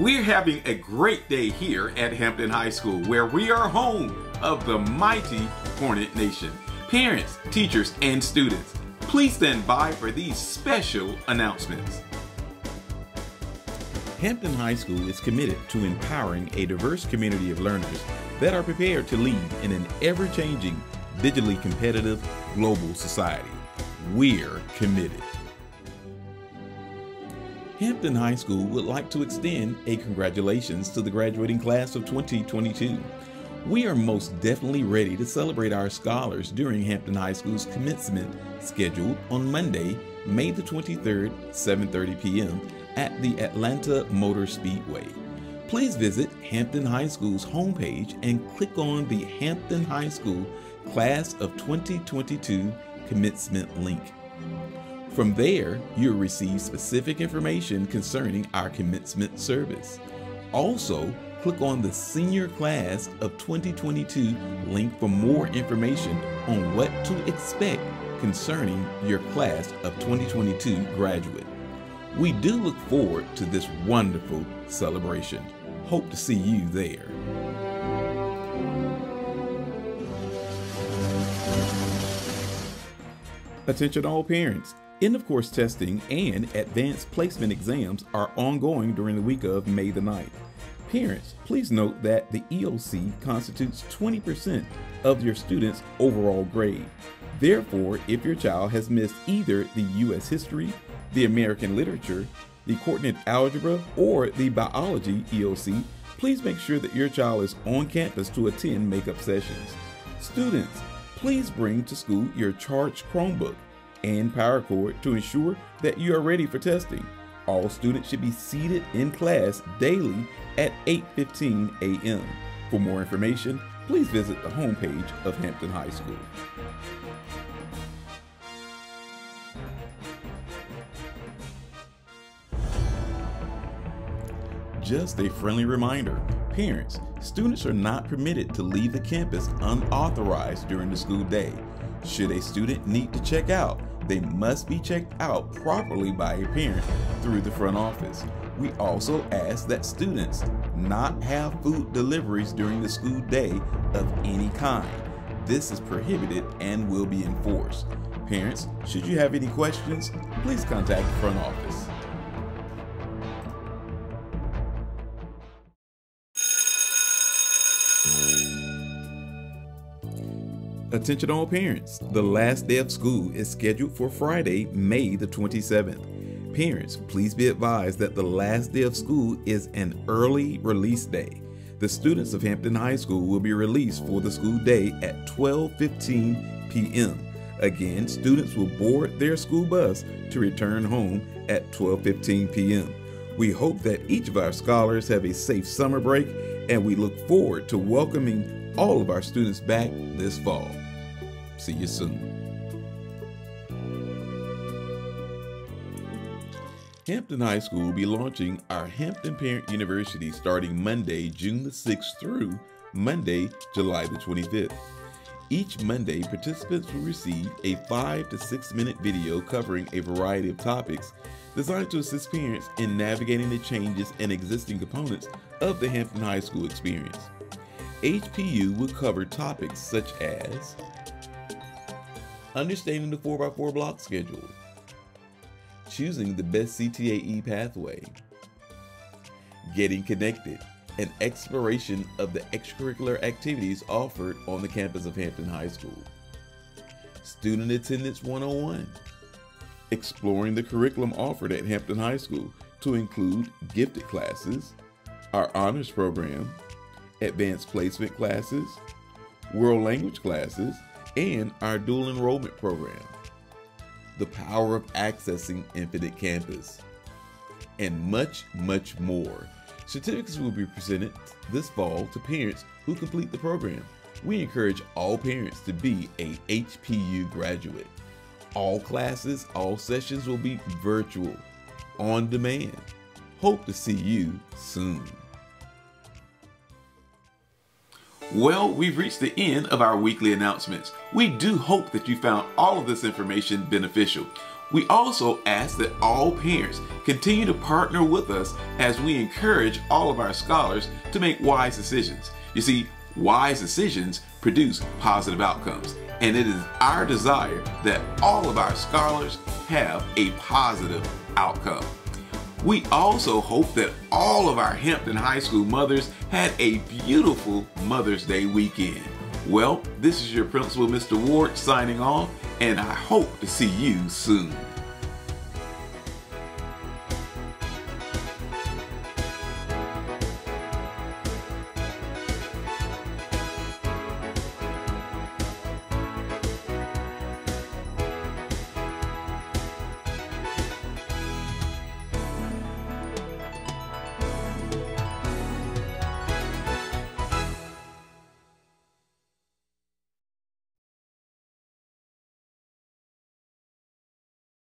We're having a great day here at Hampton High School where we are home of the mighty Hornet Nation. Parents, teachers, and students, please stand by for these special announcements. Hampton High School is committed to empowering a diverse community of learners that are prepared to lead in an ever changing, digitally competitive global society. We're committed. Hampton High School would like to extend a congratulations to the graduating class of 2022. We are most definitely ready to celebrate our scholars during Hampton High School's commencement scheduled on Monday, May the 23rd, 7:30 p.m. at the Atlanta Motor Speedway. Please visit Hampton High School's homepage and click on the Hampton High School Class of 2022 commencement link. From there, you'll receive specific information concerning our commencement service. Also, click on the Senior Class of 2022 link for more information on what to expect concerning your class of 2022 graduate. We do look forward to this wonderful celebration. Hope to see you there. Attention all parents. End of course testing and advanced placement exams are ongoing during the week of May the 9th. Parents, please note that the EOC constitutes 20% of your student's overall grade. Therefore, if your child has missed either the U.S. history, the American literature, the coordinate algebra, or the biology EOC, please make sure that your child is on campus to attend makeup sessions. Students, please bring to school your charged Chromebook and power cord to ensure that you are ready for testing. All students should be seated in class daily at 8:15 a.m. For more information, please visit the homepage of Hampton High School. Just a friendly reminder, parents, students are not permitted to leave the campus unauthorized during the school day. Should a student need to check out, they must be checked out properly by a parent through the front office. We also ask that students not have food deliveries during the school day of any kind. This is prohibited and will be enforced. Parents, should you have any questions, please contact the front office. Attention all parents, the last day of school is scheduled for Friday, May the 27th. Parents, please be advised that the last day of school is an early release day. The students of Hampton High School will be released for the school day at 12:15 p.m. Again, students will board their school bus to return home at 12:15 p.m. We hope that each of our scholars have a safe summer break and we look forward to welcoming all of our students back this fall. See you soon. Hampton High School will be launching our Hampton Parent University starting Monday, June the 6th through Monday, July the 25th. Each Monday, participants will receive a 5 to 6 minute video covering a variety of topics designed to assist parents in navigating the changes and existing components of the Hampton High School experience. HPU will cover topics such as understanding the 4x4 block schedule, choosing the best CTAE pathway, getting connected, and exploration of the extracurricular activities offered on the campus of Hampton High School, student attendance 101, exploring the curriculum offered at Hampton High School to include gifted classes, our honors program, advanced placement classes, world language classes, and our dual enrollment program. The power of accessing Infinite Campus, and much, much more. Certificates will be presented this fall to parents who complete the program. We encourage all parents to be a HPU graduate. All classes, all sessions will be virtual, on demand. Hope to see you soon. Well, we've reached the end of our weekly announcements. We do hope that you found all of this information beneficial. We also ask that all parents continue to partner with us as we encourage all of our scholars to make wise decisions. You see, wise decisions produce positive outcomes, and it is our desire that all of our scholars have a positive outcome. We also hope that all of our Hampton High School mothers had a beautiful Mother's Day weekend. Well, this is your principal, Mr. Ward, signing off, and I hope to see you soon.